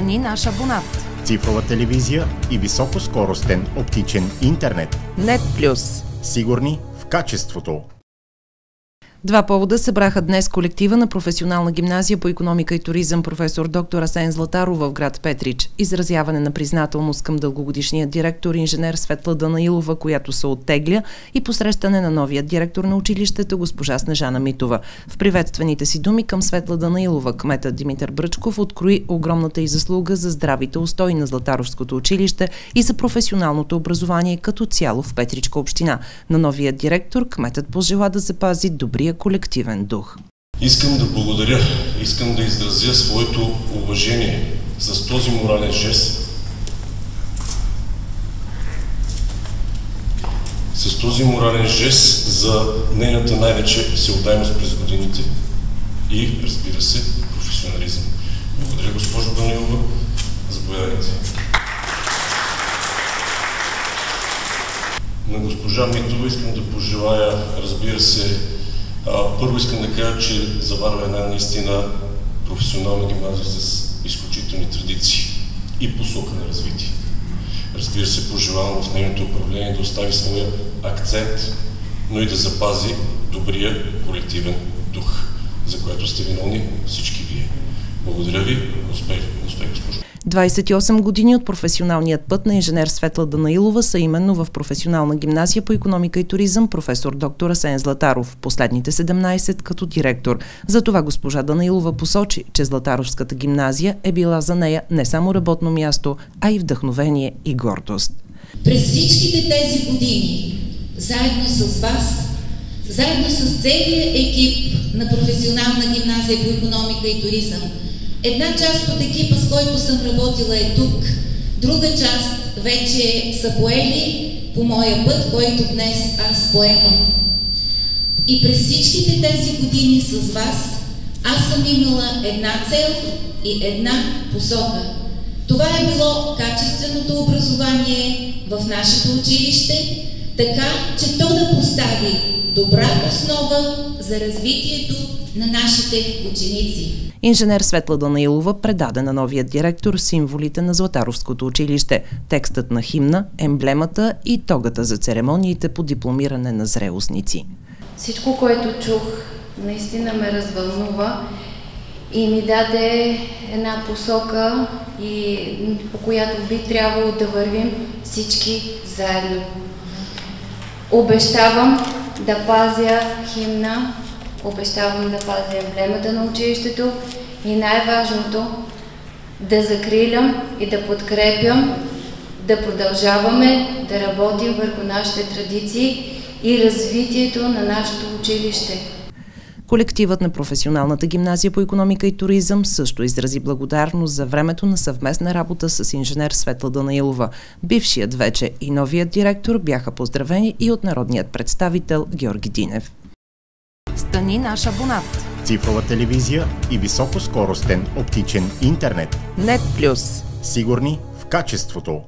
Стани наш абонат. Цифрова телевизия и високоскоростен оптичен интернет. Нет Плюс. Сигурни в качеството. Два повода събраха днес колектива на професионална гимназия по економика и туризъм професор доктор Асен Златарова в град Петрич. Изразяване на признателност към дългогодишния директор инженер Светла Данаилова, която се оттегля и посрещане на новия директор на училището госпожа Снежана Митова. В приветствените си думи към Светла Данаилова, кмета Димитър Бръчков открои огромната и заслуга за здравите устои на Златаровското училище и за професионалното образование като цяло в Петричка община. На новия директор кметът пожела да запази добрия нашия колективен дух. Искам да благодаря, искам да изразя своето уважение с този морален жест, с този морален жест за нейната най-вече всеотдайност през годините и, разбира се, професионализъм. Благодаря, госпожо Данилова. Заповядайте. На госпожа Митова искам да пожелая, разбира се, първо искам да кажа, че заварва една наистина професионална гимназия с изключителни традиции и посока на развитие. Разбира се, пожелавам в нейното управление да остави своя акцент, но и да запази добрия колективен дух, за което сте виновни всички вие. Благодаря ви. Успех, успех, госпожо. 28 години от професионалният път на инженер Светла Данаилова са именно в професионална гимназия по економика и туризъм професор доктор Асен Златаров, последните 17 като директор. Затова госпожа Данаилова посочи, че Златаровската гимназия е била за нея не само работно място, а и вдъхновение и гордост. През всичките тези години, заедно с вас, заедно с целия екип на професионална гимназия по економика и туризъм, Една част от екипа, който съм работила е тук, друга част вече са поели по моя път, който днес аз поемам. И през всичките тези години с вас аз съм имала една цел и една посока. Това е било качественото образование в нашето училище, така че то да постави добра основа за развитието на нашите ученици. Инженер Светла Данаилова предаде на новия директор символите на Златаровското училище, текстът на химна, емблемата и тогата за церемониите по дипломиране на зрелостници. Всичко, което чух, наистина ме развълнува и ми даде една посока, и, по която би трябвало да вървим всички заедно. Обещавам да пазя химна обещавам да пазя емблемата на училището и най-важното да закрилям и да подкрепям, да продължаваме да работим върху нашите традиции и развитието на нашето училище. Колективът на професионалната гимназия по економика и туризъм също изрази благодарност за времето на съвместна работа с инженер Светла Данаилова. Бившият вече и новият директор бяха поздравени и от народният представител Георги Динев. Стани наш абонат. Цифрова телевизия и високоскоростен оптичен интернет. Нет Плюс. Сигурни в качеството.